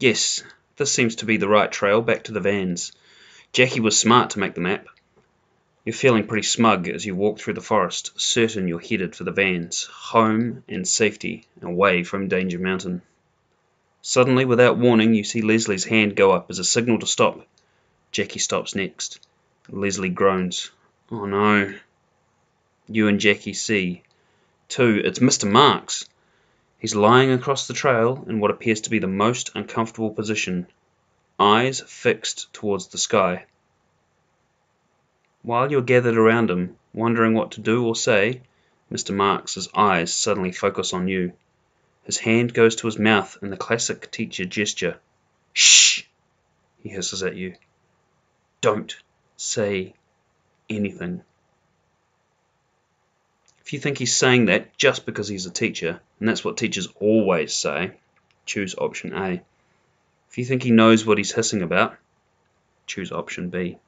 Yes, this seems to be the right trail back to the vans. Jackie was smart to make the map. You're feeling pretty smug as you walk through the forest, certain you're headed for the vans, home and safety, away from Danger Mountain. Suddenly, without warning, you see Leslie's hand go up as a signal to stop. Jackie stops next. Leslie groans. Oh no. You and Jackie see. Two, it's Mr. Marks. He's lying across the trail in what appears to be the most uncomfortable position, eyes fixed towards the sky. While you're gathered around him, wondering what to do or say, Mr. Marks's eyes suddenly focus on you. His hand goes to his mouth in the classic teacher gesture. Shh! he hisses at you. Don't say anything. If you think he's saying that just because he's a teacher, and that's what teachers always say, choose option A. If you think he knows what he's hissing about, choose option B.